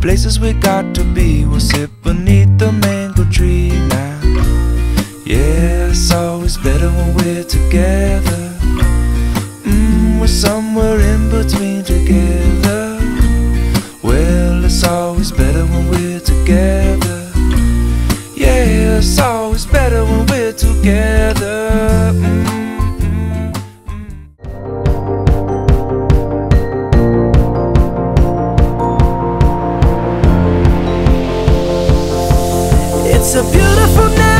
places we got to be. We'll sit beneath the mango tree now. Yeah, it's always better when we're together. Mm, we're somewhere in between together. Well, it's always better when we're together. A beautiful night.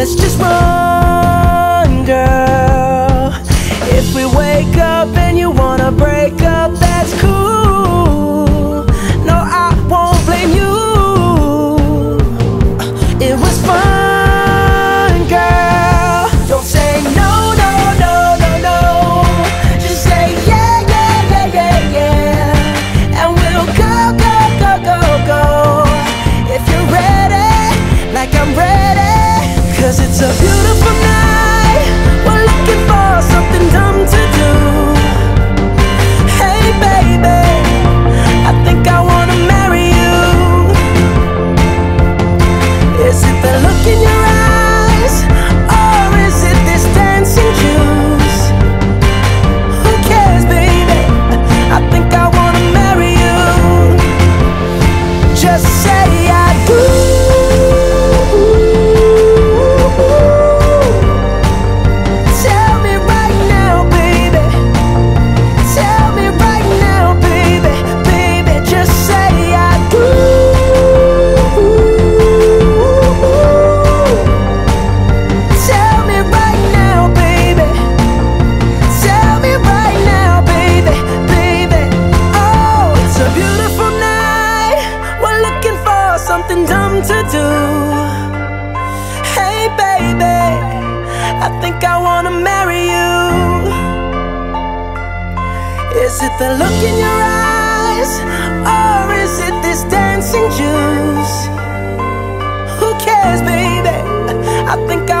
Let's just run, girl. If we wake up and you wanna break up the look in your eyes? Or is it this dancing juice? Who cares, baby? I think I